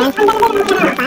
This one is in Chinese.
啊！